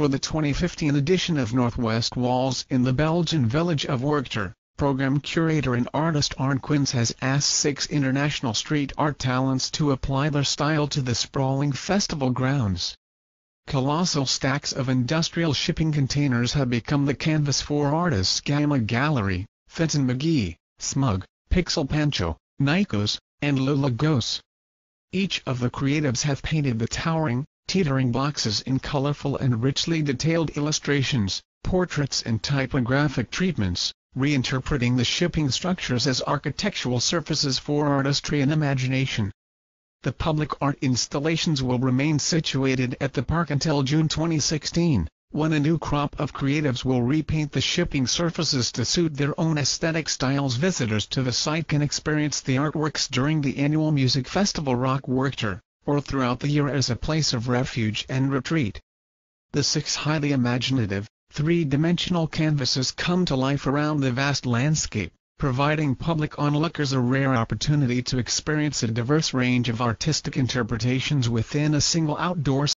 for the 2015 edition of Northwest Walls in the Belgian village of Werchter. Program curator and artist Arne Quinze has asked six international street art talents to apply their style to the sprawling festival grounds. Colossal stacks of industrial shipping containers have become the canvas for artists Gamma Gallery, Fintan Magee, Smug, Pixel Pancho, Nychos, and Lula Goce. Each of the creatives have painted the towering, teetering boxes in colorful and richly detailed illustrations, portraits and typographic treatments, reinterpreting the shipping structures as architectural surfaces for artistry and imagination. The public art installations will remain situated at the park until June 2016, when a new crop of creatives will repaint the shipping surfaces to suit their own aesthetic styles. Visitors to the site can experience the artworks during the annual music festival Rock Werchter, or throughout the year as a place of refuge and retreat. The six highly imaginative, three-dimensional canvases come to life around the vast landscape, providing public onlookers a rare opportunity to experience a diverse range of artistic interpretations within a single outdoor